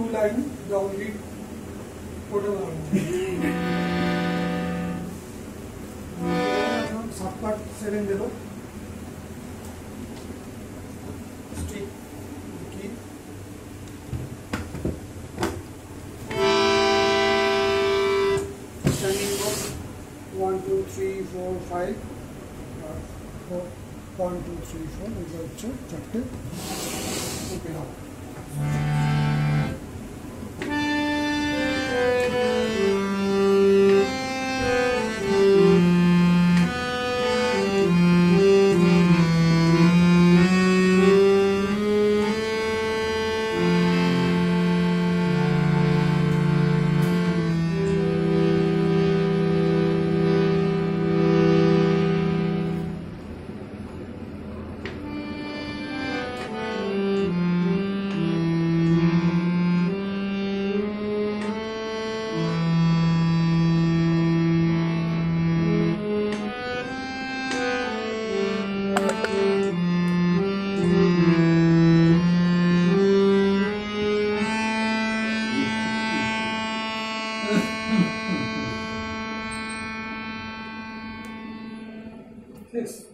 two line down lead photo সাত part seven দেবো stick কি standing box one two three four five four one two three four এগুলো হচ্ছে চারটে open হবে fixed